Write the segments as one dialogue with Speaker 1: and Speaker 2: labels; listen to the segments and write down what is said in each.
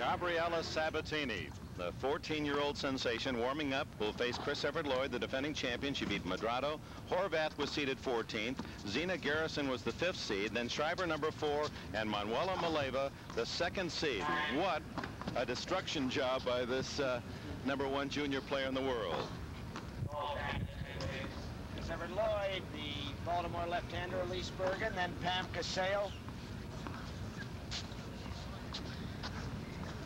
Speaker 1: Gabriela Sabatini, the 14-year-old sensation warming up, will face Chris Evert Lloyd, the defending champion. She beat Madrado. Horvath was seeded 14th. Zina Garrison was the fifth seed. Then Shriver, number four, and Manuela Maleeva, the second seed. What a destruction job by this uh, number one junior player in the world.
Speaker 2: Chris Evert Lloyd, the Baltimore left-hander, Elise Burgin, then Pam Casale,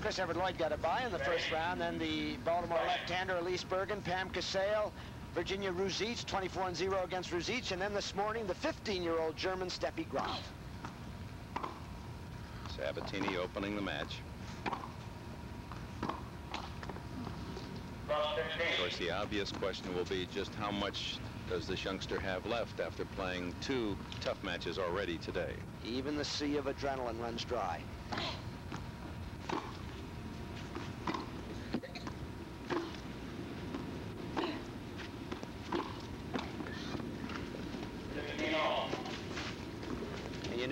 Speaker 2: Chris Evert Lloyd got a bye in the first round. Then the Baltimore left-hander Elise Burgin, Pam Casale, Virginia Ruzici, 24 and 0 against Ruzici. And then this morning, the 15-year-old German Steffi Graf.
Speaker 1: Sabatini opening the match. Of course, the obvious question will be just how much does this youngster have left after playing two tough matches already today?
Speaker 2: Even the sea of adrenaline runs dry.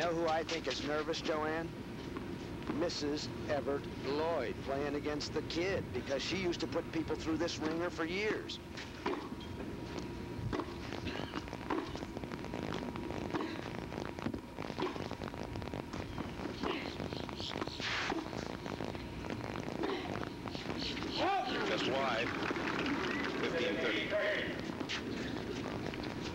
Speaker 2: know who I think is nervous, Joanne? Mrs. Evert Lloyd playing against the kid because she used to put people through this wringer for years.
Speaker 1: Just wide. 15-30.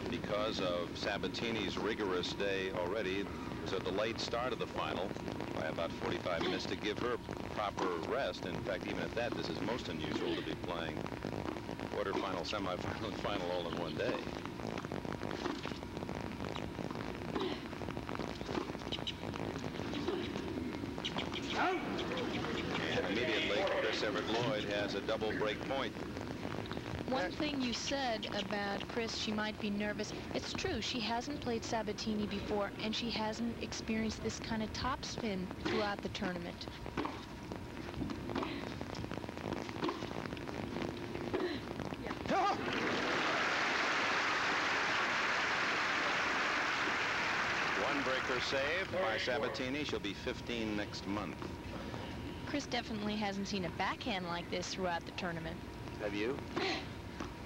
Speaker 1: Because of Sabatini's rigorous day already, was a delayed start of the final by about 45 minutes to give her proper rest. In fact, even at that, this is most unusual to be playing quarterfinal, semifinal, and final all in one day. And immediately, Chris Evert Lloyd has a double break point.
Speaker 3: One thing you said about Chris, she might be nervous. It's true. She hasn't played Sabatini before, and she hasn't experienced this kind of topspin throughout the tournament.
Speaker 1: One breaker save by Sabatini. She'll be 15 next month.
Speaker 3: Chris definitely hasn't seen a backhand like this throughout the tournament.
Speaker 2: Have you?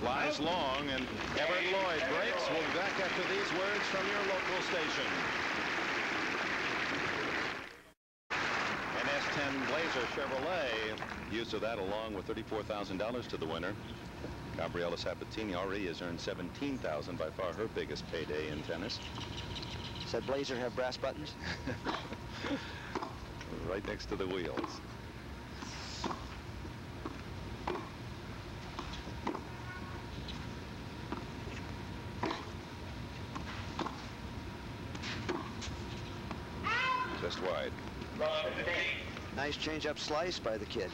Speaker 1: Flies long, and Evert Lloyd breaks. We'll be back after these words from your local station. An S10 Blazer Chevrolet. Use of that along with $34,000 to the winner. Gabriela Sabatini already has earned 17000 by far her biggest payday in tennis.
Speaker 2: Does that Blazer have brass buttons?
Speaker 1: right next to the wheels. Just wide.
Speaker 2: Nice change-up slice by the kid.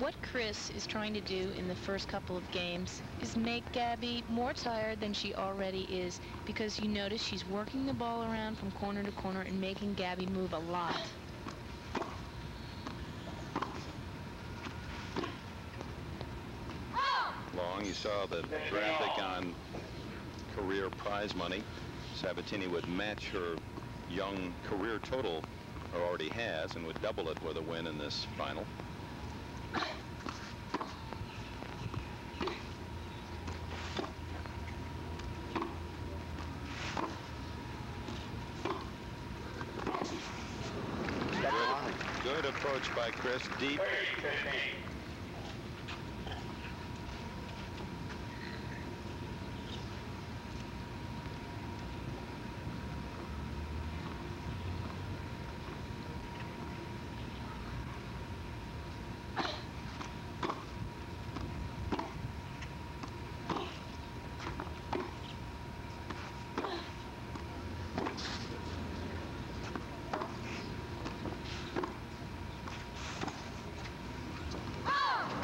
Speaker 3: What Chris is trying to do in the first couple of games is make Gabby more tired than she already is because you notice she's working the ball around from corner to corner and making Gabby move a lot.
Speaker 1: Long, you saw the graphic on career prize money. Sabatini would match her young career total, or already has, and would double it with a win in this final. Good, good approach by Chris, deep.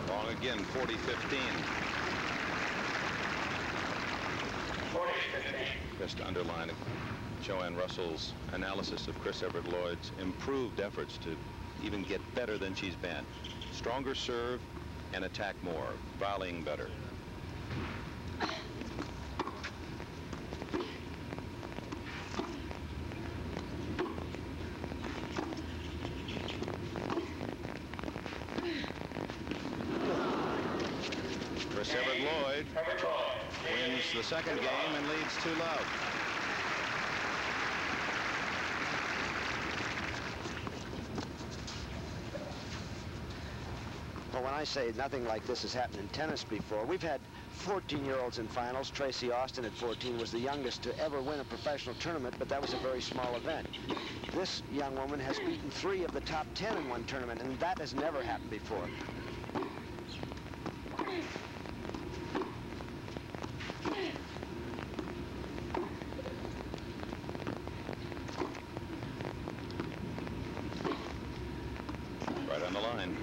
Speaker 1: Long again, 40-15. Just to underline. Joanne Russell's analysis of Chris Evert Lloyd's improved efforts to even get better than she's been. Stronger serve and attack more, volleying better. Chris Evert Lloyd wins the second and leads.
Speaker 2: Well, when I say nothing like this has happened in tennis before, we've had 14-year-olds in finals. Tracy Austin at 14 was the youngest to ever win a professional tournament, but that was a very small event. This young woman has beaten three of the top 10 in one tournament, and that has never happened before.
Speaker 1: Right on the line.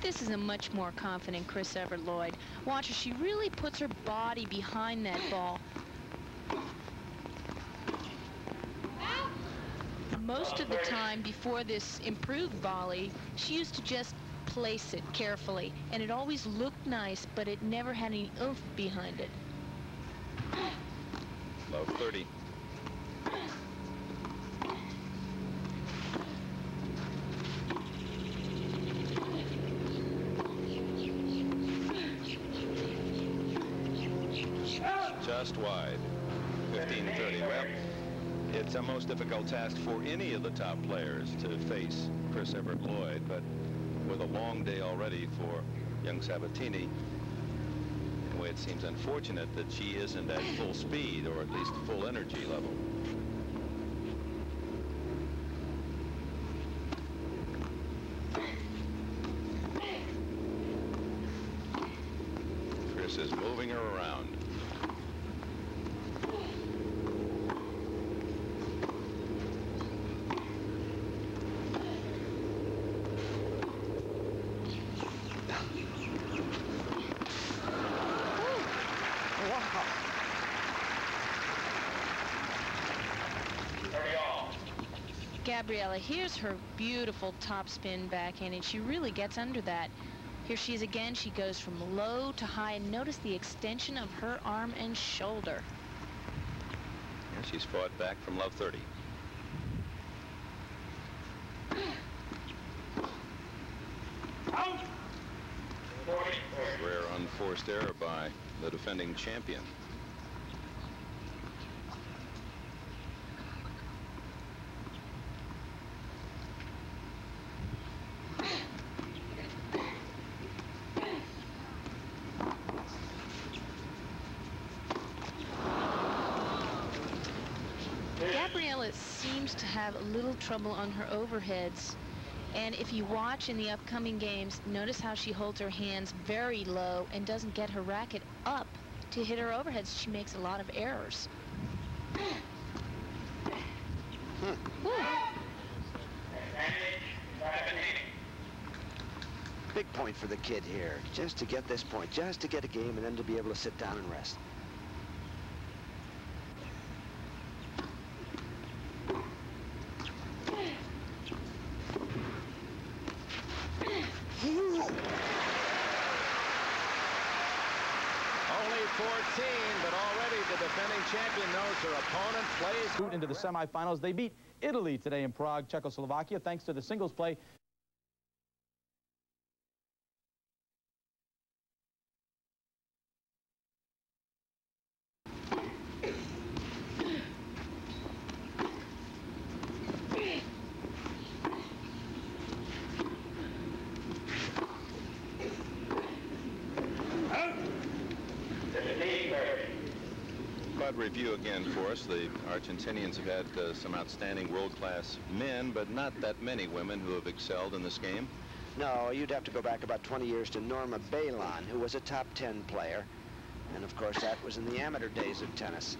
Speaker 3: This is a much more confident Chris Evert Lloyd. Watch her. She really puts her body behind that ball. Most of the time before this improved volley, she used to just place it carefully. And it always looked nice, but it never had any oomph behind it.
Speaker 1: Love 30. Just wide. 15-30. Well, it's a most difficult task for any of the top players to face Chris Evert Lloyd, but with a long day already for young Sabatini, in a way it seems unfortunate that she isn't at full speed or at least full energy level. Chris is moving her around.
Speaker 2: Wow.
Speaker 3: Gabriella, here's her beautiful topspin backhand, and she really gets under that. Here she is again. She goes from low to high, and notice the extension of her arm and shoulder.
Speaker 1: Yeah, she's fought back from love 30. Out. Rare unforced error by the defending champion.
Speaker 3: Gabriella seems to have a little trouble on her overheads. And if you watch in the upcoming games, notice how she holds her hands very low and doesn't get her racket up to hit her overheads. She makes a lot of errors.
Speaker 2: Big point for the kid here, just to get this point, just to get a game and then to be able to sit down and rest.
Speaker 1: Only 14, but already the defending champion knows her opponent plays
Speaker 4: route into the semifinals. They beat Italy today in Prague, Czechoslovakia, thanks to the singles play.
Speaker 1: Quad review again for us. The Argentinians have had uh, some outstanding world-class men, but not that many women who have excelled in this game.
Speaker 2: No, you'd have to go back about 20 years to Norma Baylon, who was a top 10 player. And of course, that was in the amateur days of tennis.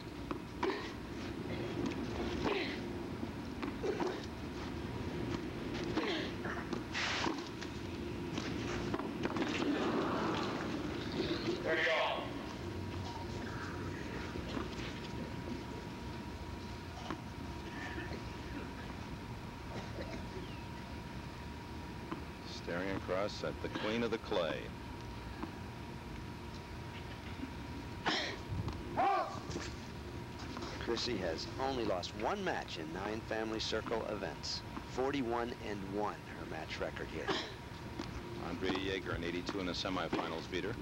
Speaker 1: At the queen of the clay.
Speaker 2: Chrissy has only lost one match in nine family circle events. 41 and 1, her match record here.
Speaker 1: Andre Jaeger, an 82 in the semifinals beater.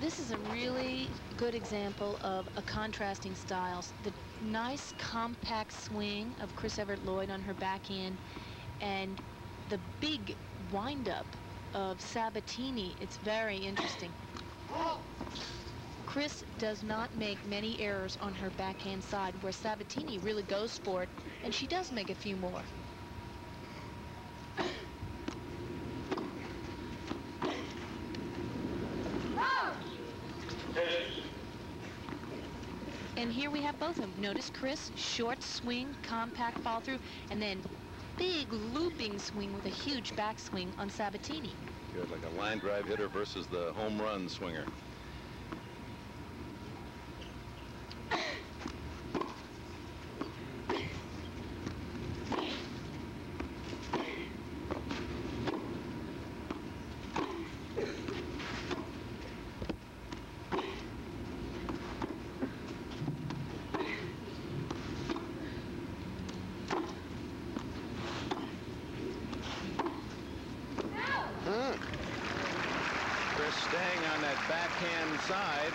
Speaker 3: This is a really good example of a contrasting styles. The nice compact swing of Chris Evert Lloyd on her backhand and the big windup of Sabatini. It's very interesting. Chris does not make many errors on her backhand side, where Sabatini really goes for it, and she does make a few more. And here we have both of them. Notice Chris, short swing, compact fall through, and then big looping swing with a huge backswing on Sabatini.
Speaker 1: Good, like a line drive hitter versus the home run swinger. Chris staying on that backhand side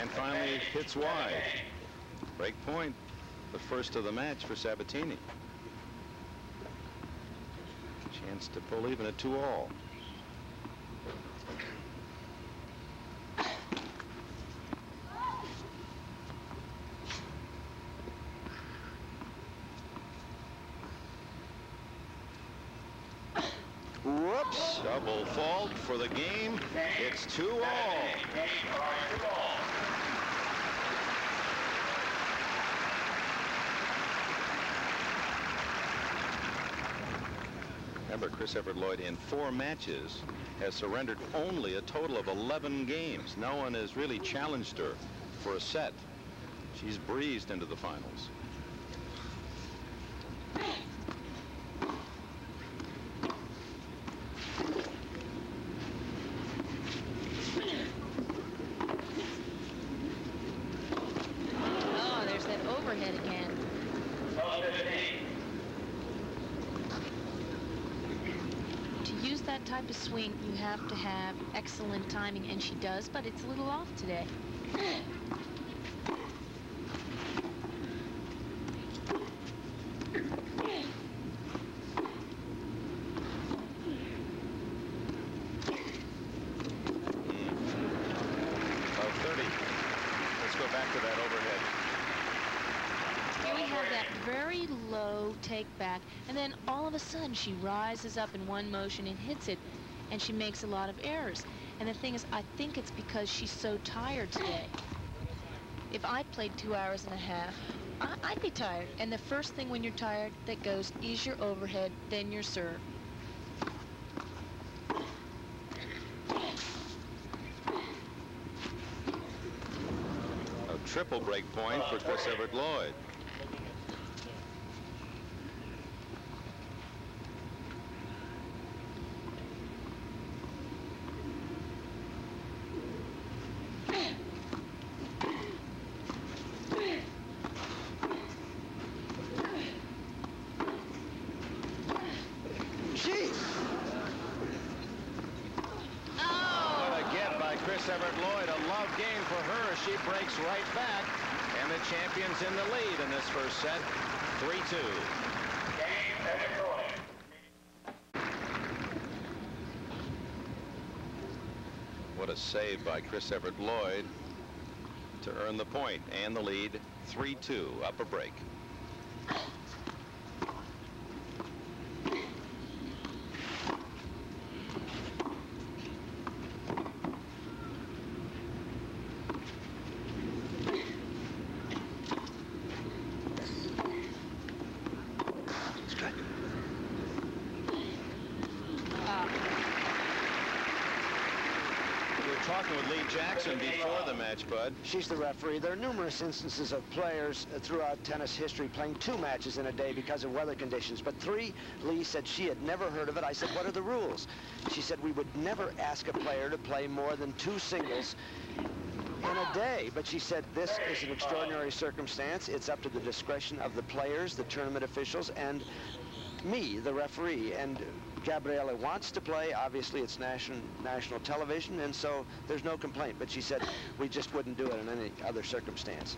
Speaker 1: and hits wide. Break point, the first of the match for Sabatini. Chance to pull even at two all.
Speaker 2: Whoops.
Speaker 1: Double fault for the game. It's two all. Remember, Chris Evert Lloyd in four matches has surrendered only a total of 11 games. No one has really challenged her for a set. She's breezed into the finals.
Speaker 3: Oh, there's that overhead again. To use that type of swing, you have to have timing, and she does, but it's a little off today.
Speaker 1: Let's go back to that overhead.
Speaker 3: Here we have that very low take back, and then all of a sudden she rises up in one motion and hits it, and she makes a lot of errors. And the thing is, I think it's because she's so tired today. If I played two hours and a half, I I'd be tired. And the first thing when you're tired that goes is your overhead, then your serve.
Speaker 1: A triple break point for Chris Evert Lloyd.
Speaker 2: Gee.
Speaker 1: What a get by Chris Evert Lloyd. A love game for her. She breaks right back. And the champion's in the lead in this first set. 3-2. A save by Chris Evert Lloyd to earn the point and the lead 3-2 up a break.
Speaker 2: Strike.
Speaker 3: Uh,
Speaker 1: Good talking with Lee Jackson before the match, Bud.
Speaker 2: She's the referee. There are numerous instances of players throughout tennis history playing two matches in a day because of weather conditions. But three, Lee said she had never heard of it. I said, what are the rules? She said we would never ask a player to play more than two singles in a day. But she said this is an extraordinary circumstance. It's up to the discretion of the players, the tournament officials, and me, the referee. And Gabriela wants to play. Obviously, it's national national television, and so there's no complaint. But she said we just wouldn't do it in any other circumstance.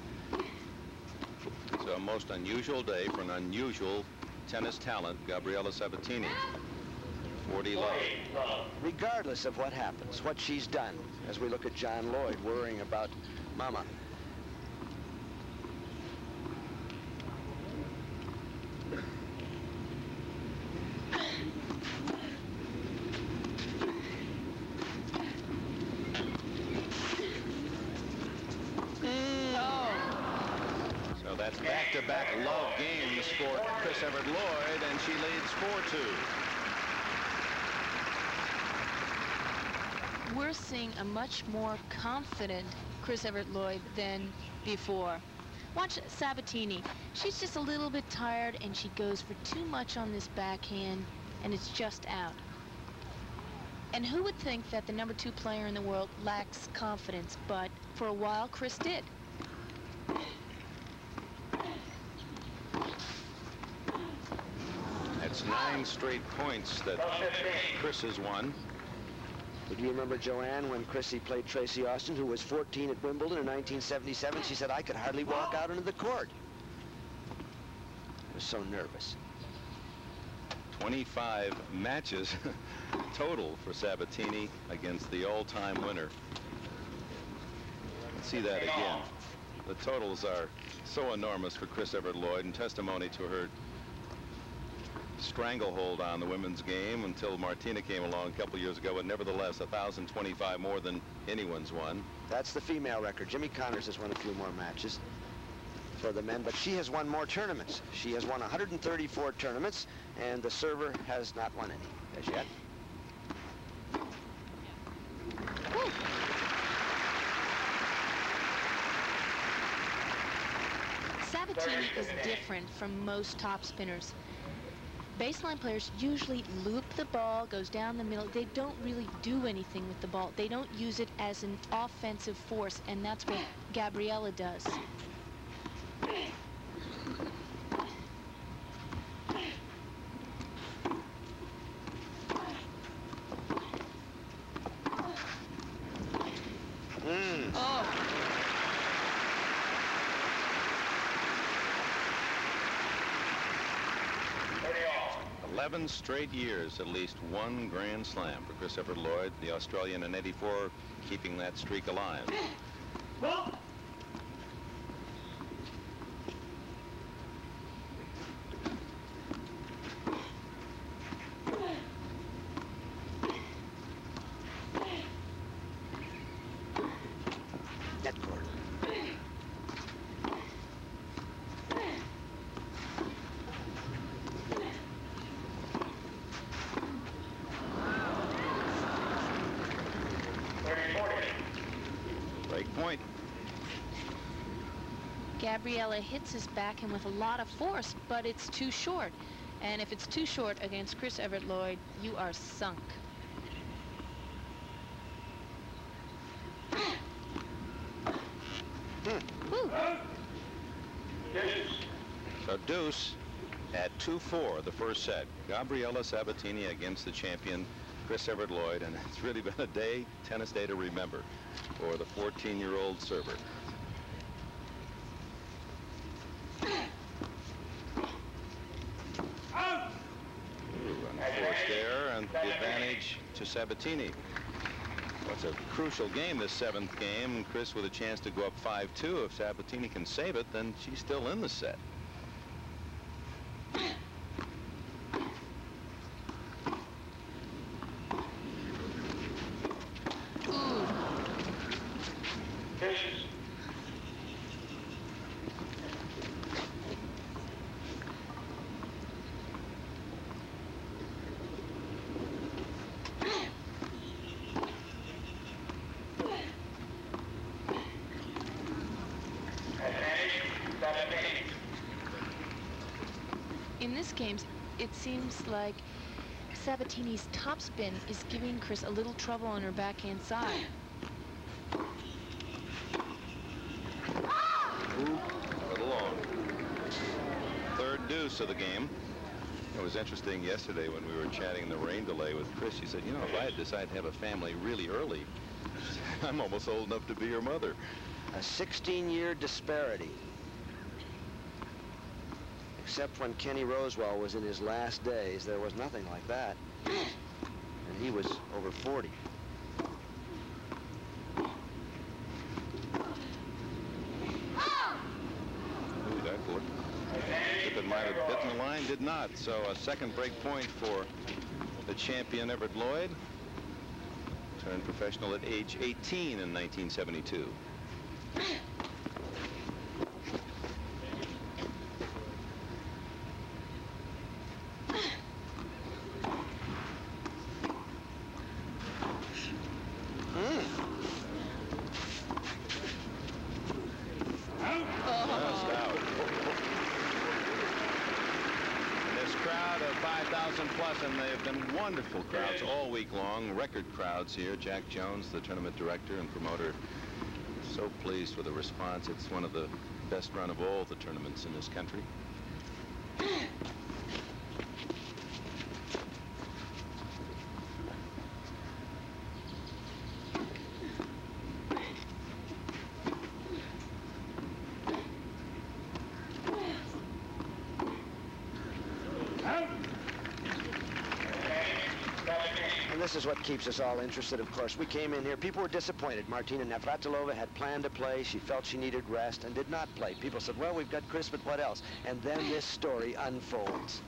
Speaker 1: It's a most unusual day for an unusual tennis talent, Gabriela Sabatini. 40 love.
Speaker 2: Regardless of what happens, what she's done, as we look at John Lloyd worrying about Mama.
Speaker 1: So that's back-to-back love games for Chris Evert Lloyd, and she leads 4-2.
Speaker 3: We're seeing a much more confident Chris Evert Lloyd than before. Watch Sabatini. She's just a little bit tired and she goes for too much on this backhand and it's just out. And who would think that the number two player in the world lacks confidence? But for a while, Chris did.
Speaker 1: That's nine straight points that Chris has won.
Speaker 2: Do you remember Joanne when Chrissy played Tracy Austin, who was 14 at Wimbledon in 1977? She said, I could hardly walk out into the court. I was so nervous.
Speaker 1: 25 matches total for Sabatini against the all-time winner. Let's see that again. The totals are so enormous for Chris Evert Lloyd in testimony to her stranglehold on the women's game until Martina came along a couple years ago, but nevertheless, 1,025 more than anyone's won.
Speaker 2: That's the female record. Jimmy Connors has won a few more matches for the men, but she has won more tournaments. She has won 134 tournaments, and the server has not won any as yet.
Speaker 3: Sabatini is different from most top spinners. Baseline players usually loop the ball, goes down the middle. They don't really do anything with the ball. They don't use it as an offensive force, and that's what Gabriela does.
Speaker 2: Mm.
Speaker 3: Oh,
Speaker 1: 11 straight years, at least one Grand Slam for Chris Evert Lloyd, the Australian in 84, keeping that streak alive.
Speaker 2: Net court.
Speaker 1: Break point.
Speaker 3: Gabriela hits his backhand with a lot of force, but it's too short. And if it's too short against Chris Evert Lloyd, you are sunk. Hmm. Woo.
Speaker 1: So deuce at 2-4 the first set. Gabriela Sabatini against the champion Chris Evert Lloyd, and it's really been a day, tennis day to remember for the 14-year-old server. Ooh, unforced error and the advantage to Sabatini. What's a crucial game, this seventh game. Chris with a chance to go up 5-2. If Sabatini can save it, then she's still in the set.
Speaker 3: Ooh. in this game, it seems like Sabatini's topspin is giving Chris a little trouble on her backhand side.
Speaker 1: A little long. Third deuce of the game. It was interesting yesterday when we were chatting in the rain delay with Chris. She said, you know, if I had decided to have a family really early, I'm almost old enough to be your mother.
Speaker 2: A 16-year disparity. Except when Kenny Rosewall was in his last days, there was nothing like that. And he was over 40.
Speaker 1: Ooh, that looked if it might have bitten the line, did not. So a second break point for the champion Evert Lloyd. Turned professional at age 18 in 1972. Just out. This crowd of 5,000 plus, and they've been wonderful crowds all week long. Record crowds here. Jack Jones, the tournament director and promoter, so pleased with the response. It's one of the best run of all the tournaments in this country.
Speaker 2: And this is what keeps us all interested, of course. We came in here, people were disappointed. Martina Navratilova had planned to play. She felt she needed rest and did not play. People said, well, we've got Chris, but what else? And then this story unfolds.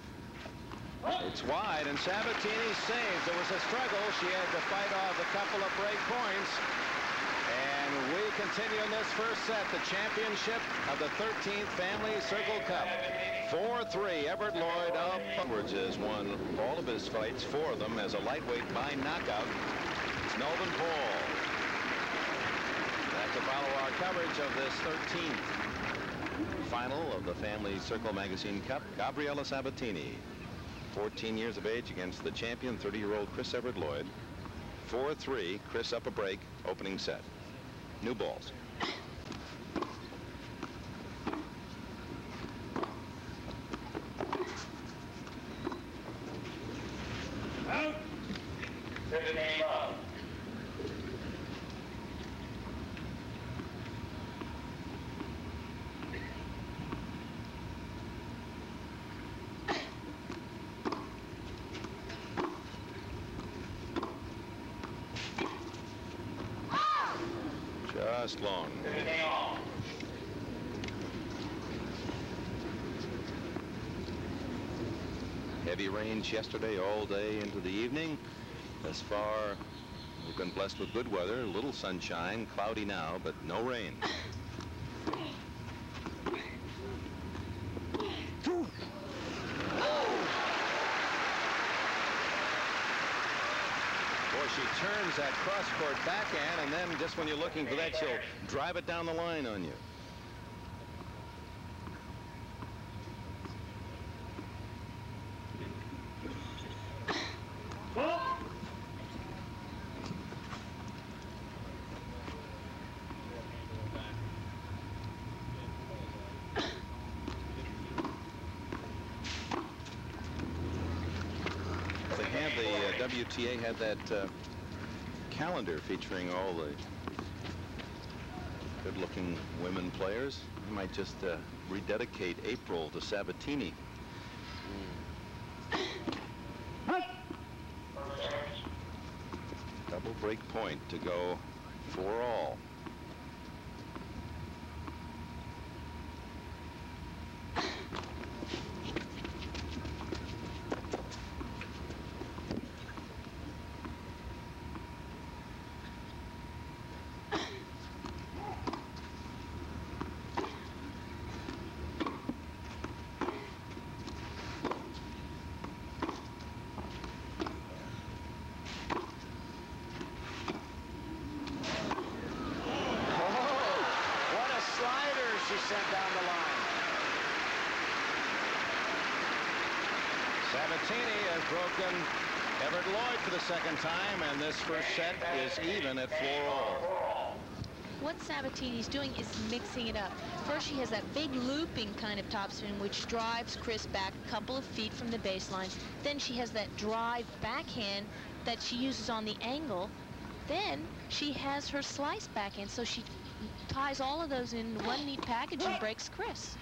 Speaker 1: It's wide, and Sabatini saves. There was a struggle. She had to fight off a couple of break points. And we continue in this first set, the championship of the 13th Family Circle Cup. 4-3, Evert Lloyd up. Edwards has won all of his fights, four of them, as a lightweight by knockout. It's Melvin Paul. That's to follow our coverage of this 13th final of the Family Circle Magazine Cup. Gabriela Sabatini, 14 years of age against the champion, 30-year-old Chris Evert Lloyd. 4-3, Chris up a break, opening set. New balls. Just long. Heavy rains yesterday all day into the evening. Thus far, we've been blessed with good weather, a little sunshine, cloudy now, but no rain. Boy, she turns that cross-court backhand, and then just when you're looking for that, she'll drive it down the line on you. Uh, WTA had that uh, calendar featuring all the good-looking women players. You might just uh, rededicate April to Sabatini. Double break point to go for all.
Speaker 2: What a slider she sent down the line.
Speaker 1: Sabatini has broken Evert Lloyd for the second time, and this first set is even at 4 all.
Speaker 3: What Sabatini's doing is mixing it up. First, she has that big looping kind of topspin, which drives Chris back a couple of feet from the baseline. Then she has that drive backhand that she uses on the angle. Then she has her slice backhand, so she ties all of those in one neat package and breaks Chris.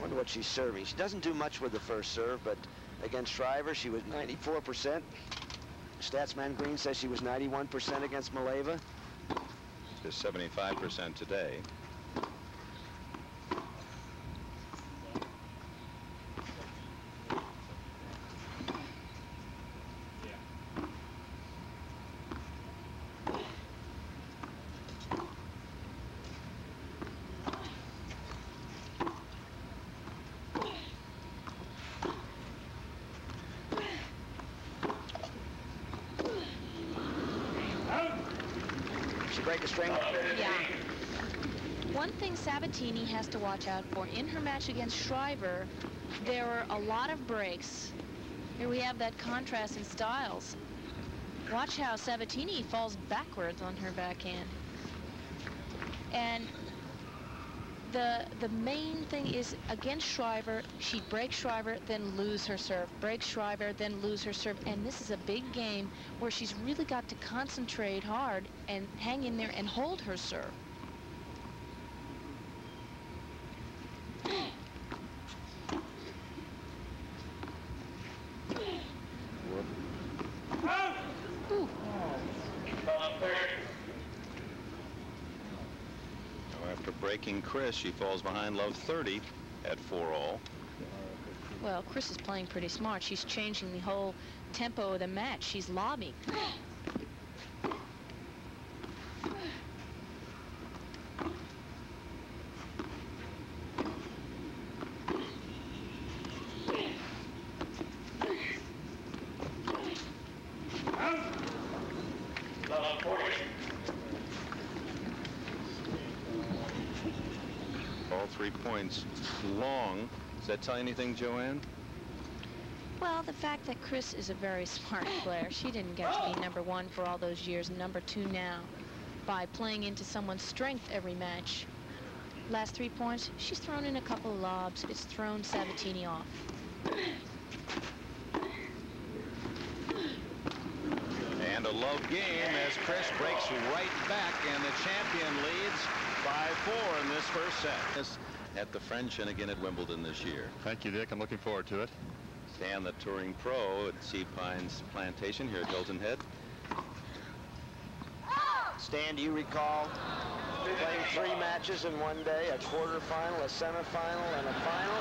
Speaker 2: Wonder what she's serving. She doesn't do much with the first serve, but against Shriver, she was 94%. Statsman Green says she was 91% against Maleeva.
Speaker 1: Just 75% today.
Speaker 2: A string?
Speaker 3: Yeah. One thing Sabatini has to watch out for, in her match against Shriver, there were a lot of breaks. Here we have that contrast in styles. Watch how Sabatini falls backwards on her backhand. And the the main thing is against Shriver, she'd break Shriver, then lose her serve. Break Shriver, then lose her serve. And this is a big game where she's really got to concentrate hard and hang in there and hold her serve. Ooh.
Speaker 1: Now, after Chris, she falls behind Love 30 at 4 all.
Speaker 3: Well, Chris is playing pretty smart. She's changing the whole tempo of the match. She's lobbing.
Speaker 1: All three points long. Does that tell you anything, Joanne?
Speaker 3: Well, the fact that Chris is a very smart player, she didn't get to be number one for all those years, number two now, by playing into someone's strength every match. Last three points, she's thrown in a couple of lobs. It's thrown Sabatini off.
Speaker 1: And a love game as Chris breaks right back, and the champion leads by four in this first set. This At the French and again at Wimbledon this year.
Speaker 5: Thank you, Dick. I'm looking forward to it.
Speaker 1: Stan, the touring pro at Sea Pines Plantation here at Hilton Head.
Speaker 2: Stan, do you recall playing three matches in one day, a quarterfinal, a semifinal, and a final?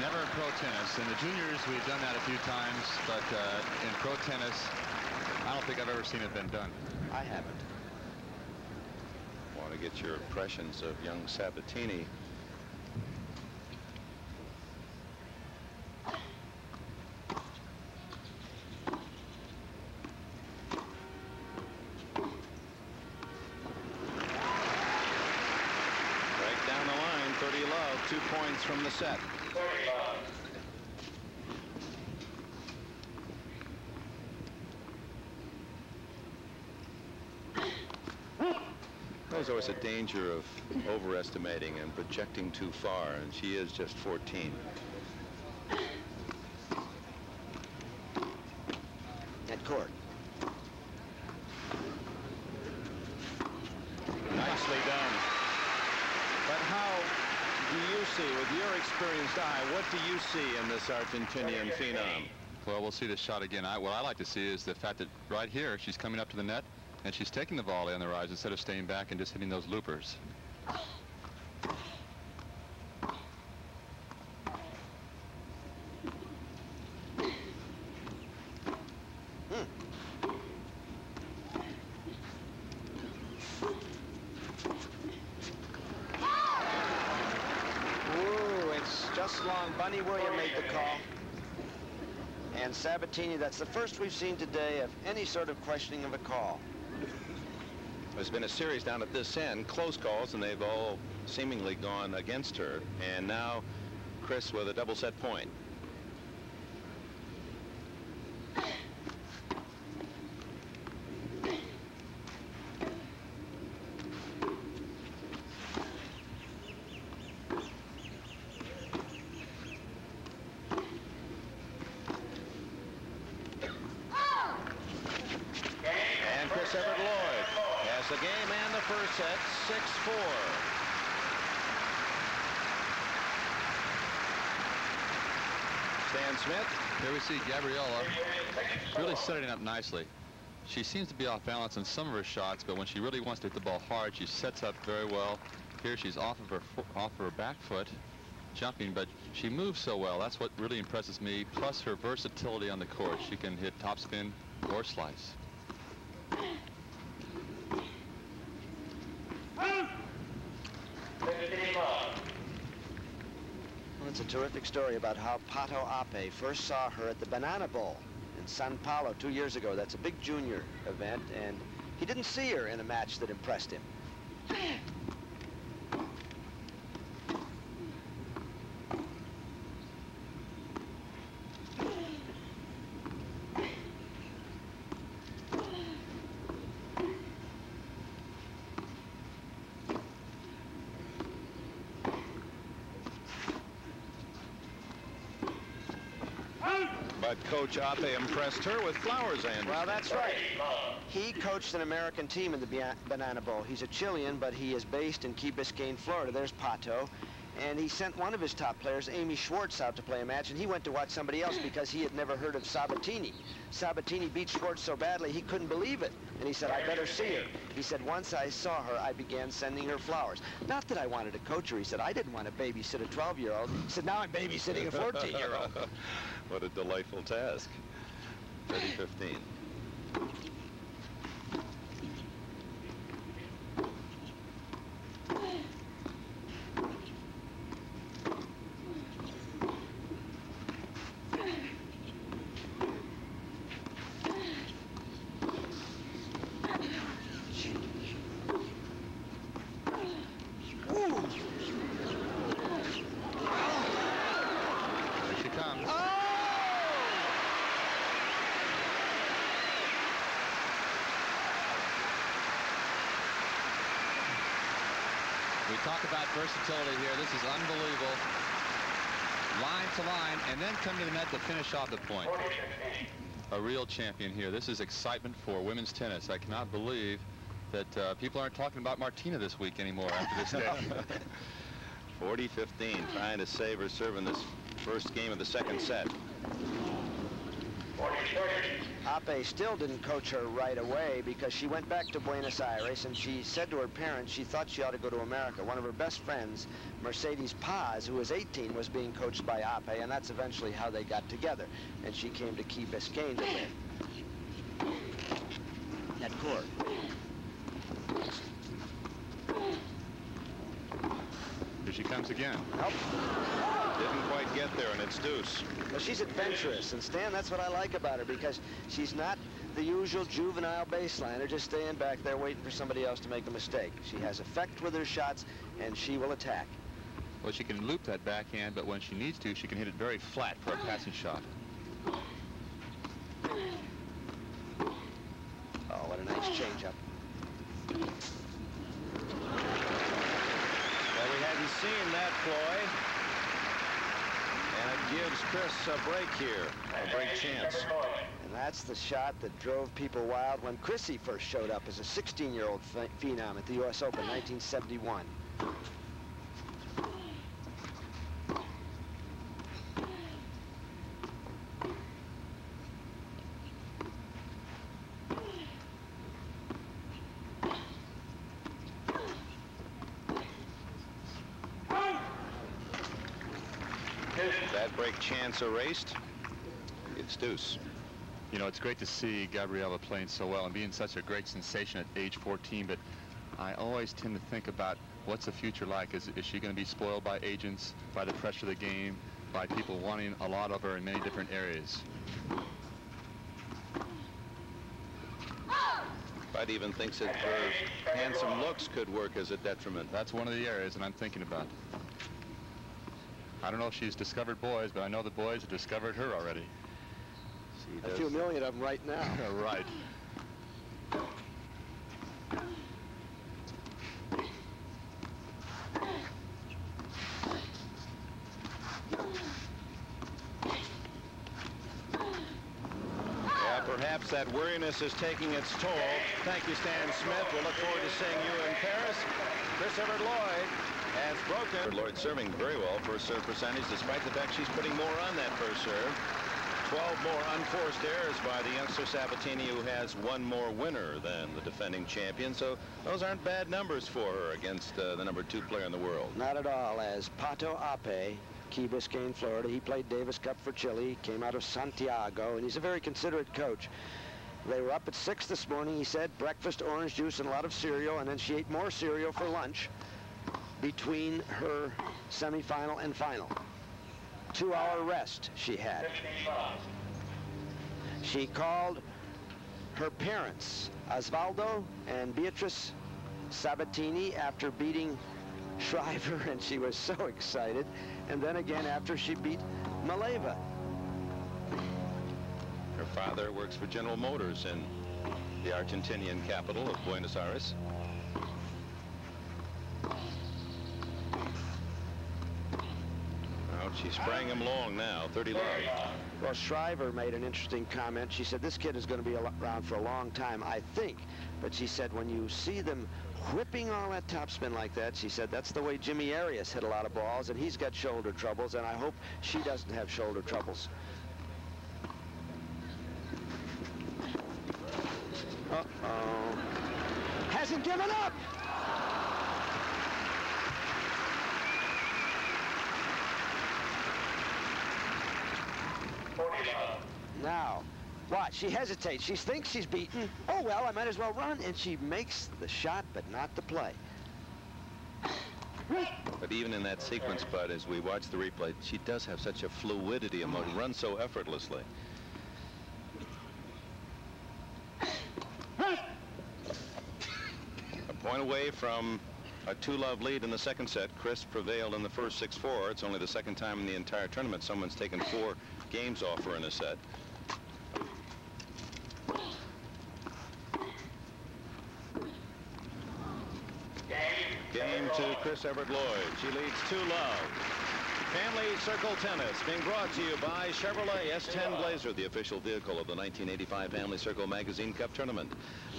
Speaker 5: Never in pro tennis. In the juniors, we've done that a few times, but uh, in pro tennis, I don't think I've ever seen it been done.
Speaker 2: I haven't.
Speaker 1: Want to get your impressions of young Sabatini. From the set. There's always a danger of overestimating and projecting too far, and she is just 14.
Speaker 2: At court.
Speaker 1: Nicely done. But how do you see, with your experienced eye, what do you see in this Argentinian phenom?
Speaker 5: Well, we'll see this shot again. I, what I like to see is the fact that right here, she's coming up to the net, and she's taking the volley on the rise instead of staying back and just hitting those loopers.
Speaker 2: Ooh, it's just long. Bunny William made the call. And Sabatini, that's the first we've seen today of any sort of questioning of a call.
Speaker 1: There's been a series down at this end, close calls, and they've all seemingly gone against her. And now Chris with a double set point. the game and the first set, 6-4. Stan Smith.
Speaker 5: Here we see Gabriela really setting up nicely. She seems to be off balance in some of her shots, but when she really wants to hit the ball hard, she sets up very well. Here she's off of her off of her back foot, jumping, but she moves so well. That's what really impresses me, plus her versatility on the court. She can hit topspin or slice.
Speaker 2: Well, it's a terrific story about how Pato Apey first saw her at the Banana Bowl in Sao Paulo two years ago. That's a big junior event, and he didn't see her in a match that impressed him.
Speaker 1: But Coach Apey impressed her with flowers, and
Speaker 2: Well, that's right. He coached an American team in the Banana Bowl. He's a Chilean, but he is based in Key Biscayne, Florida. There's Pato. And he sent one of his top players, Amy Schwartz, out to play a match, and he went to watch somebody else because he had never heard of Sabatini. Sabatini beat Schwartz so badly he couldn't believe it. And he said, I better see her. He said, once I saw her, I began sending her flowers. Not that I wanted to coach her. He said, I didn't want to babysit a 12-year-old. He said, now I'm babysitting a 14-year-old.
Speaker 1: what a delightful task. 30-15.
Speaker 5: There she comes. We talk about versatility here. This is unbelievable. Line to line, and then come to the net to finish off the point. A real champion here. This is excitement for women's tennis. I cannot believe that uh, people aren't talking about Martina this week anymore after this game.
Speaker 1: 40-15, trying to save her serve in this first game of the second set.
Speaker 2: Apey still didn't coach her right away because she went back to Buenos Aires and she said to her parents she thought she ought to go to America. One of her best friends, Mercedes Paz, who was 18, was being coached by Apey, and that's eventually how they got together. And she came to Key Biscayne to live. At court.
Speaker 5: Here she comes again.
Speaker 2: Nope.
Speaker 1: Didn't quite get there, and it's deuce.
Speaker 2: Well, she's adventurous, and Stan, that's what I like about her because she's not the usual juvenile baseliner, just staying back there waiting for somebody else to make a mistake. She has effect with her shots, and she will attack.
Speaker 5: Well, she can loop that backhand, but when she needs to, she can hit it very flat for a passing shot.
Speaker 2: Oh, what a nice changeup.
Speaker 1: Well, we hadn't seen that ploy. And it a break here, a break chance.
Speaker 2: And that's the shot that drove people wild when Chrissy first showed up as a 16-year-old phenom at the U.S. Open, 1971.
Speaker 1: That chance erased. It's deuce.
Speaker 5: You know, it's great to see Gabriela playing so well and being such a great sensation at age 14, but I always tend to think about what's the future like. Is, is she going to be spoiled by agents, by the pressure of the game, by people wanting a lot of her in many different areas?
Speaker 1: Bud even thinks that her handsome looks could work as a detriment.
Speaker 5: That's one of the areas that I'm thinking about. I don't know if she's discovered boys, but I know the boys have discovered her already.
Speaker 1: She
Speaker 2: A few million of them right now.
Speaker 5: right.
Speaker 1: Yeah, perhaps Perhaps that weariness is taking its toll. Thank you, Stan Smith. We'll look forward to seeing you in Paris. Chris Evert Lloyd has broken. Lloyd serving very well first serve percentage, despite the fact she's putting more on that first serve. 12 more unforced errors by the youngster Sabatini, who has one more winner than the defending champion. So those aren't bad numbers for her against uh, the number two player in the world.
Speaker 2: Not at all, as Pato Apey, Key Biscayne, Florida, he played Davis Cup for Chile, came out of Santiago, and he's a very considerate coach. They were up at 6 this morning, he said, breakfast, orange juice, and a lot of cereal, and then she ate more cereal for lunch between her semifinal and final. Two-hour rest she had. She called her parents, Osvaldo and Beatrice Sabatini, after beating Shriver, and she was so excited. And then again after she beat Maleeva.
Speaker 1: Her father works for General Motors in the Argentinian capital of Buenos Aires. Well, she sprang him long now, 30 love.
Speaker 2: Well, Shriver made an interesting comment. She said, this kid is going to be around for a long time, I think. But she said, when you see them whipping all that topspin like that, she said, that's the way Jimmy Arias hit a lot of balls, and he's got shoulder troubles, and I hope she doesn't have shoulder troubles. Uh-oh. Hasn't given up! Now, watch, she hesitates. She thinks she's beaten. Hmm. Oh, well, I might as well run. And she makes the shot, but not the play.
Speaker 1: But even in that sequence, Bud, as we watch the replay, she does have such a fluidity and runs so effortlessly. A point away from a two-love lead in the second set. Chris prevailed in the first 6-4. It's only the second time in the entire tournament someone's taken four games off her in a set. Game to Chris Evert Lloyd. She leads 2-love. Family Circle Tennis being brought to you by Chevrolet S10 Blazer, the official vehicle of the 1985 Family Circle Magazine Cup Tournament.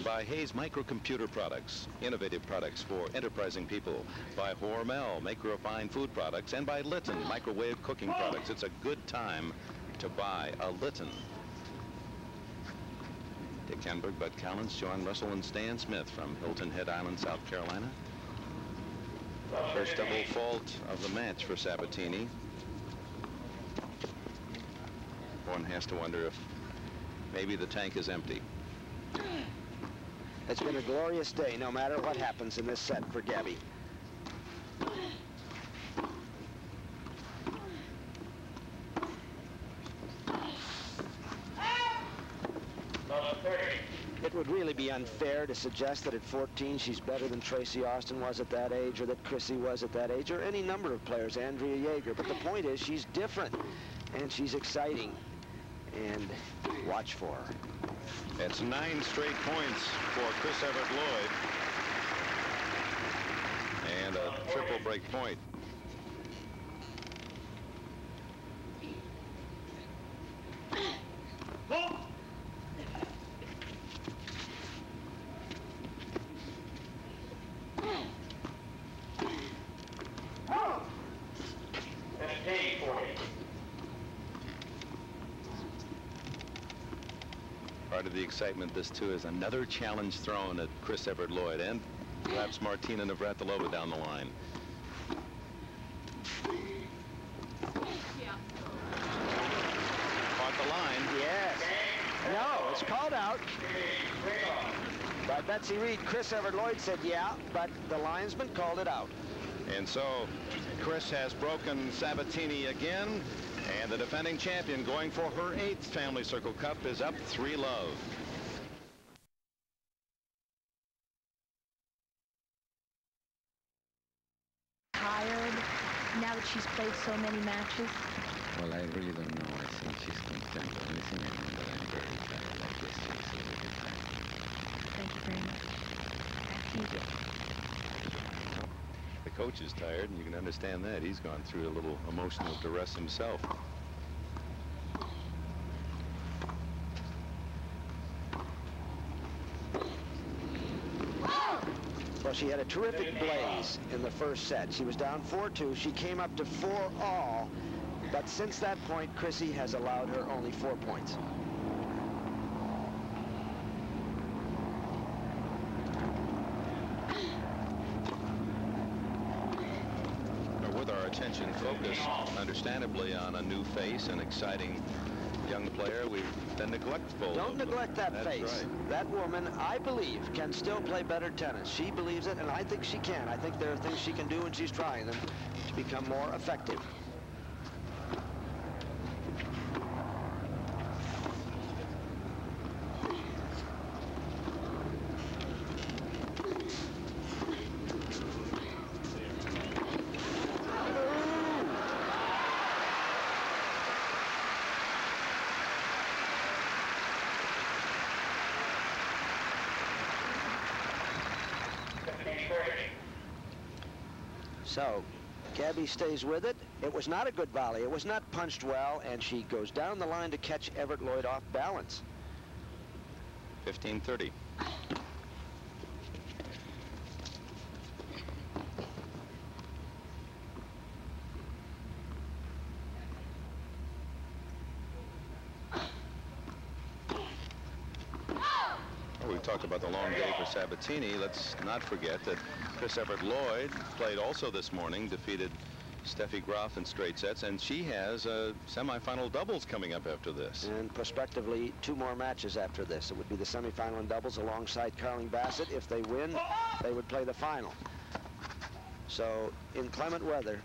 Speaker 1: By Hayes Microcomputer Products, innovative products for enterprising people. By Hormel, maker of fine food products. And by Litton, microwave cooking products. It's a good time to buy a Litton. Dick Enberg, Bud Collins, John Russell, and Stan Smith from Hilton Head Island, South Carolina. First double fault of the match for Sabatini. One has to wonder if maybe the tank is empty.
Speaker 2: It's been a glorious day, no matter what happens in this set for Gabby. It would really be unfair to suggest that at 14 she's better than Tracy Austin was at that age or that Chrissy was at that age or any number of players, Andrea Jaeger. But the point is she's different and she's exciting. And watch for her.
Speaker 1: It's nine straight points for Chris Evert Lloyd. And a triple break point. Part of the excitement, this too, is another challenge thrown at Chris Evert Lloyd and perhaps Martina Navratilova down the line. Caught the line.
Speaker 2: Yes. No, it's called out. But Betsy Reed, Chris Evert Lloyd said yeah, but the linesman called it out.
Speaker 1: And so Chris has broken Sabatini again. And the defending champion going for her eighth Family Circle Cup is up 3 love.
Speaker 3: Tired now that she's played so many matches?
Speaker 6: Well, I really don't know. I think she's content. Only thing I know that I'm very tired like this most of the time.
Speaker 3: Thank you very much. Thank you.
Speaker 1: The coach is tired, and you can understand that. He's gone through a little emotional duress himself.
Speaker 2: Well, she had a terrific blaze in the first set. She was down 4-2. She came up to 4 all. But since that point, Chrissy has allowed her only four points.
Speaker 1: With our attention focused, understandably, on a new face, an exciting player, we've been neglectful.
Speaker 2: Don't neglect that
Speaker 1: That's
Speaker 2: face.
Speaker 1: Right.
Speaker 2: That woman, I believe, can still play better tennis. She believes it, and I think she can. I think there are things she can do, and she's trying them to become more effective. So, Gabby stays with it. It was not a good volley. It was not punched well, and she goes down the line to catch Evert Lloyd off balance.
Speaker 1: 15-30. Well, we've talked about the long day for Sabatini. Let's not forget that Chris Evert Lloyd played also this morning, defeated Steffi Graf in straight sets, and she has a semifinal doubles coming up after this.
Speaker 2: And prospectively, two more matches after this. It would be the semifinal in doubles alongside Carling Bassett. If they win, they would play the final. So, inclement weather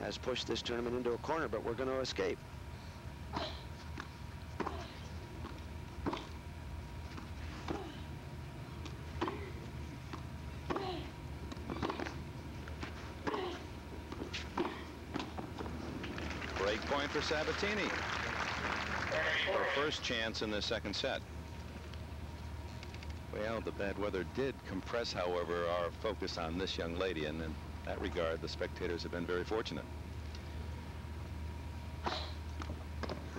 Speaker 2: has pushed this tournament into a corner, but we're going to escape.
Speaker 1: Break point for Sabatini. Her first chance in the second set. Well, the bad weather did compress, however, our focus on this young lady, and in that regard, the spectators have been very fortunate.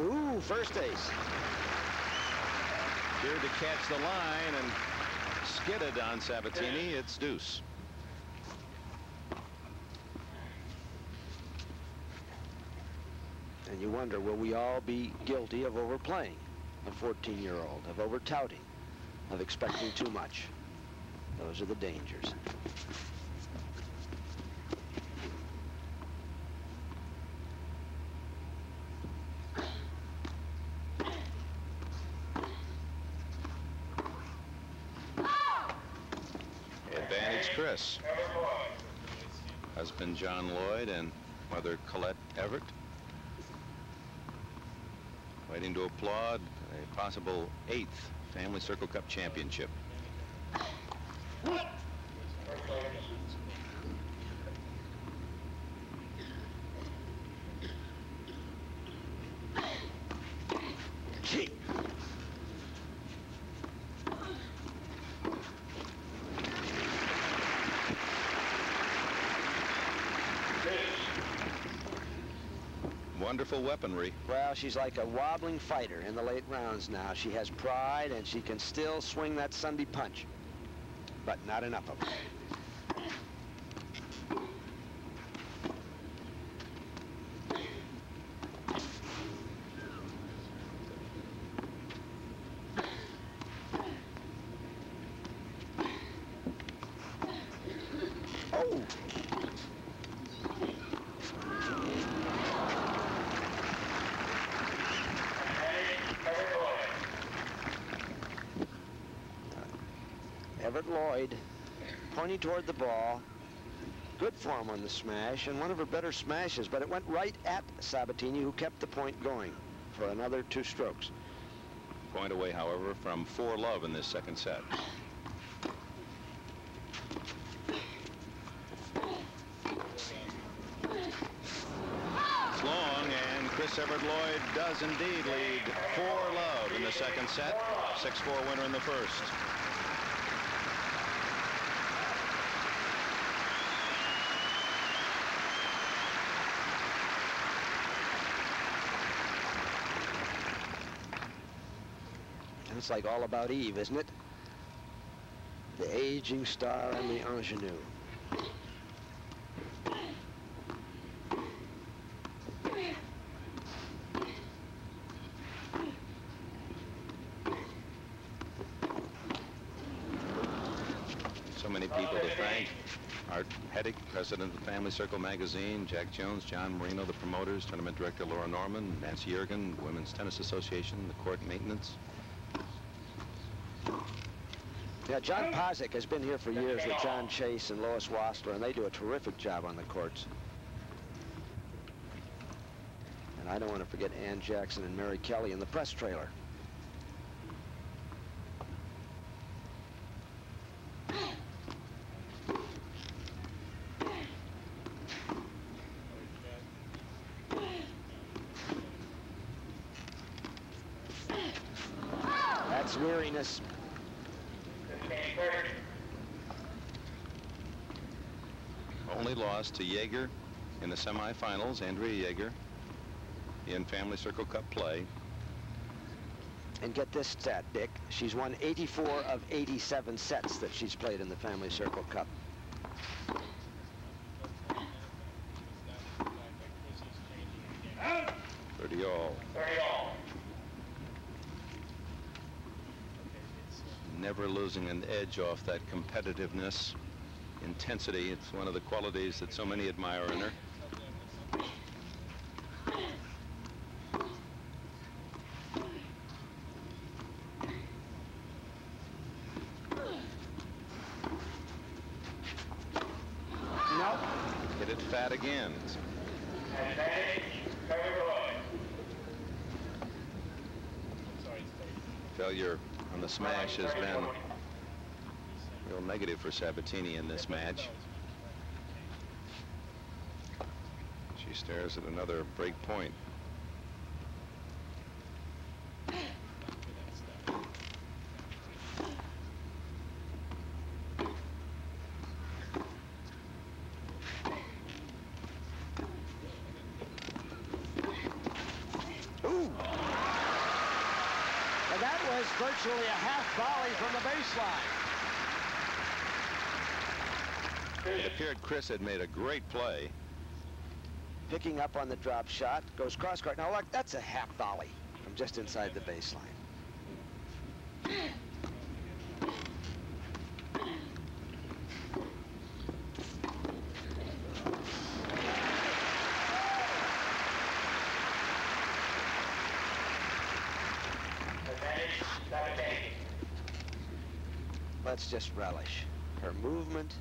Speaker 2: Ooh, first ace.
Speaker 1: Here to catch the line and skidded on Sabatini. It's deuce.
Speaker 2: And you wonder, will we all be guilty of overplaying a 14-year-old, of over-touting, of expecting too much? Those are the dangers.
Speaker 1: Advantage Chris. Husband John Lloyd and mother Colette Evert. Waiting to applaud a possible eighth Family Circle Cup championship.
Speaker 2: Gee.
Speaker 1: Wonderful weaponry.
Speaker 2: Well, she's like a wobbling fighter in the late rounds now. She has pride, and she can still swing that Sunday punch. But not enough of it. Oh! Evert Lloyd pointing toward the ball. Good form on the smash, and one of her better smashes, but it went right at Sabatini, who kept the point going for another two strokes.
Speaker 1: Point away, however, from four love in this second set. It's long, and Chris Evert Lloyd does indeed lead four love in the second set. 6-4 winner in the first.
Speaker 2: It's like all about Eve, isn't it? The aging Star and the Ingenue.
Speaker 1: So many people to thank. Art Heddick, president of the Family Circle magazine, Jack Jones, John Marino, the promoters, tournament director Laura Norman, Nancy Yergin, Women's Tennis Association, the court maintenance.
Speaker 2: Yeah, John Pozick has been here for years with John Chase and Lois Wassler, and they do a terrific job on the courts. And I don't want to forget Ann Jackson and Mary Kelly in the press trailer. That's weariness.
Speaker 1: Only lost to Jaeger in the semifinals, Andrea Jaeger, in Family Circle Cup play.
Speaker 2: And get this stat, Dick. She's won 84 of 87 sets that she's played in the Family Circle Cup.
Speaker 1: Thirty all. Never losing an edge off that competitiveness, intensity. It's one of the qualities that so many admire in her. Hit it fat again. Failure on the smash has been negative for Sabatini in this match. She stares at another break point.
Speaker 2: Ooh. And that was virtually a half volley from the baseline.
Speaker 1: It appeared Chris had made a great play.
Speaker 2: Picking up on the drop shot, goes cross court. Now look, that's a half volley from just inside the baseline. Let's just relish her movement,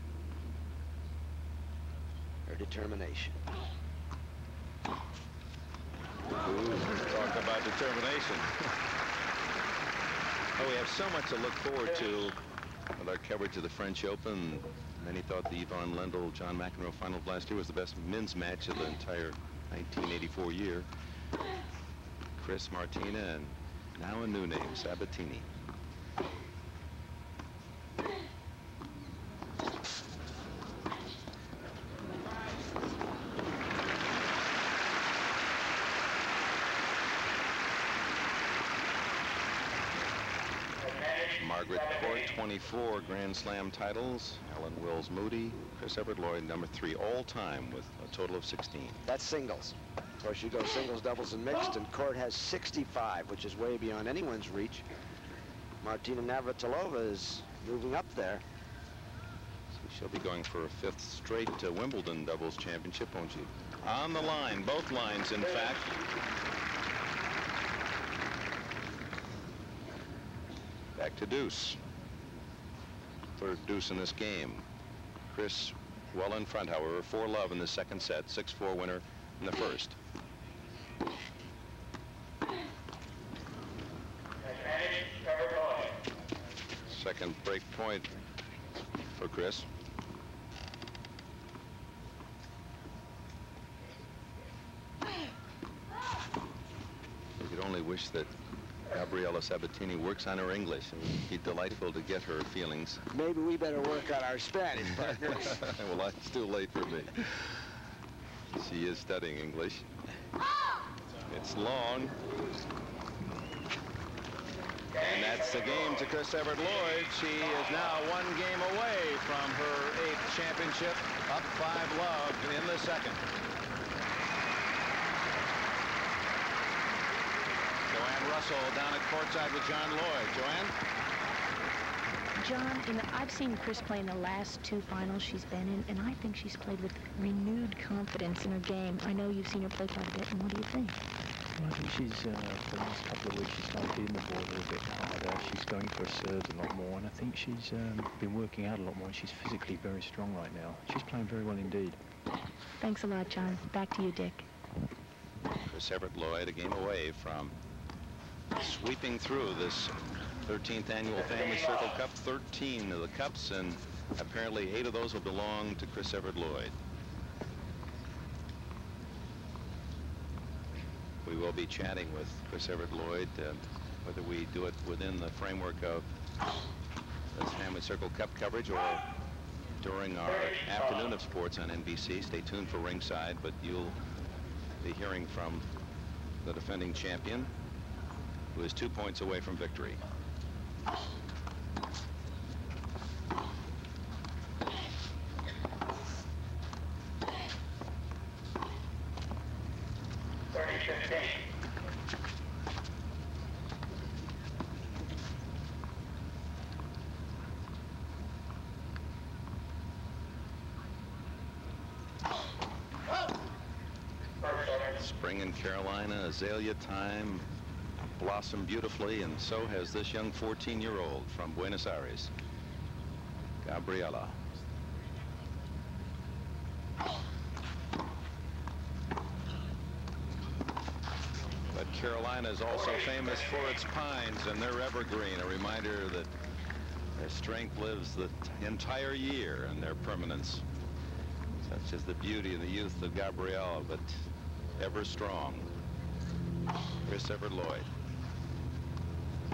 Speaker 2: her determination.
Speaker 1: Talk about determination. oh, we have so much to look forward to with our coverage of the French Open. Many thought the Ivan Lendl, John McEnroe final of last year was the best men's match of the entire 1984 year. Chris Martina and now a new name, Sabatini. Margaret Court, 24 Grand Slam titles. Helen Wills Moody, Chris Evert Lloyd, number three all time with a total of 16.
Speaker 2: That's singles. Of course, you go singles, doubles, and mixed, and Court has 65, which is way beyond anyone's reach. Martina Navratilova is moving up there.
Speaker 1: She'll be going for a fifth straight uh, Wimbledon doubles championship, won't she? On the line, both lines, in fact. Back to deuce. Third deuce in this game. Chris well in front, however, 4 love in the second set, 6-4 winner in the first. Second break point for Chris. We could only wish that Gabriela Sabatini works on her English. It would be delightful to get her feelings.
Speaker 2: Maybe we better work on our Spanish, partners.
Speaker 1: well, it's too late for me. She is studying English. It's long. And that's the game to Chris Evert Lloyd. She is now one game away from her eighth championship, up five love in the second. Joanne Russell down at courtside with John Lloyd. Joanne?
Speaker 3: John, the, I've seen Chris play in the last two finals she's been in, and I think she's played with renewed confidence in her game. I know you've seen her play quite a bit, and what do you think?
Speaker 7: Well, I think she's, uh, for the last couple of weeks, she's started hitting the ball a little bit harder. She's going for serves a lot more, and I think she's um, been working out a lot more, and she's physically very strong right now. She's playing very well indeed.
Speaker 3: Thanks a lot, John. Back to you, Dick.
Speaker 1: Chris Evert Lloyd, a game away from sweeping through this 13th annual Family Circle Cup, 13 of the cups, and apparently eight of those will belong to Chris Evert Lloyd. We will be chatting with Chris Evert Lloyd, uh, whether we do it within the framework of this Family Circle Cup coverage or during our afternoon of sports on NBC. Stay tuned for ringside, but you'll be hearing from the defending champion, who is two points away from victory. Spring in Carolina, azalea time, blossomed beautifully, and so has this young 14-year-old from Buenos Aires, Gabriela. But Carolina is also famous for its pines and their evergreen, a reminder that their strength lives the entire year and their permanence. Such is the beauty and the youth of Gabriela, but ever strong. Chris Evert Lloyd.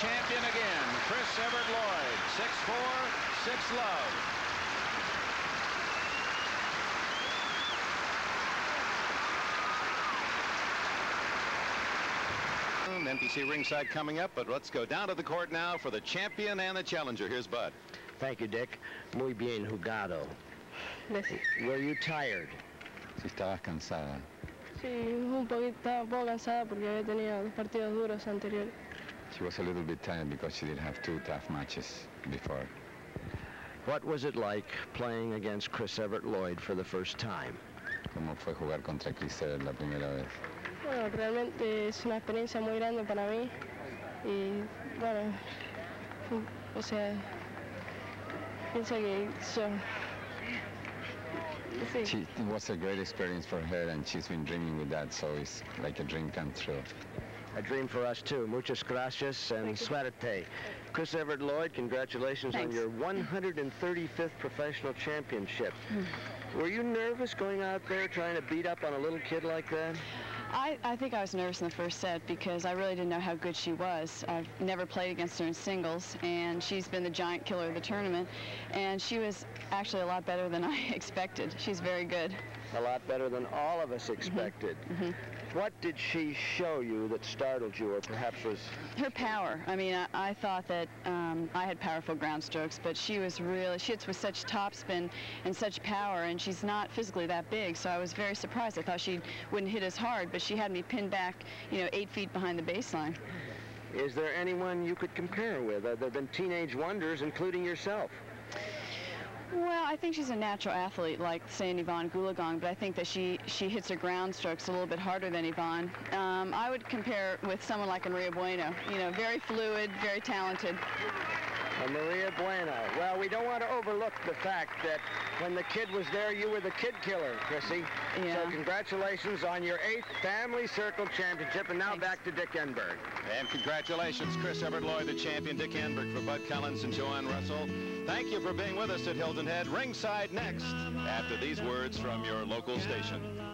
Speaker 1: champion again, Chris Evert Lloyd. 6-4, 6 love. NBC ringside coming up, but let's go down to the court now for the champion and the challenger. Here's Bud.
Speaker 2: Thank you, Dick. Muy bien jugado. Were you tired?
Speaker 6: Si estabas cansada.
Speaker 8: Sí, un poquito, estaba un poco cansada porque había tenido dos partidos duros anteriores.
Speaker 6: She was a little bit tired because she did have two tough matches before.
Speaker 2: What was it like playing against Chris Evert Lloyd for the first time?
Speaker 6: ¿Cómo fue jugar contra Chris Evert la primera vez?
Speaker 8: Bueno, realmente es una experiencia muy grande para mí y bueno, o sea, pienso que yo...
Speaker 6: She, it was a great experience for her and she's been dreaming with that, so it's like a dream come true.
Speaker 2: A dream for us, too. Muchas gracias and suerte. Chris Evert Lloyd, congratulations on your 135th professional championship. Hmm. Were you nervous going out there trying to beat up on a little kid like that?
Speaker 9: I, I think I was nervous in the first set because I really didn't know how good she was. I've never played against her in singles, and she's been the giant killer of the tournament. And she was actually a lot better than I expected. She's very good.
Speaker 2: A lot better than all of us mm-hmm. expected. Mm-hmm. What did she show you that startled you or perhaps was...
Speaker 9: Her power. I mean, I, I thought that um, I had powerful ground strokes, but she was really, she hits with such topspin and such power, and she's not physically that big, so I was very surprised. I thought she wouldn't hit as hard, but she had me pinned back, you know, eight feet behind the baseline.
Speaker 2: Is there anyone you could compare with? There have been teenage wonders, including yourself.
Speaker 9: Well, I think she's a natural athlete, like say Evonne Goolagong, but I think that she she hits her ground strokes a little bit harder than Evonne. Um, I would compare with someone like Maria Bueno. You know, very fluid, very talented.
Speaker 2: And Maria Bueno. Well, we don't want to overlook the fact that when the kid was there, you were the kid killer, Chrissy.
Speaker 9: Yeah.
Speaker 2: So congratulations on your eighth Family Circle Championship. And now
Speaker 9: Thanks.
Speaker 2: back to Dick Enberg.
Speaker 1: And congratulations, Chris Evert Lloyd, the champion, Dick Enberg for Bud Collins and Joanne Russell. Thank you for being with us at Hilton Head. Ringside next, after these words from your local station.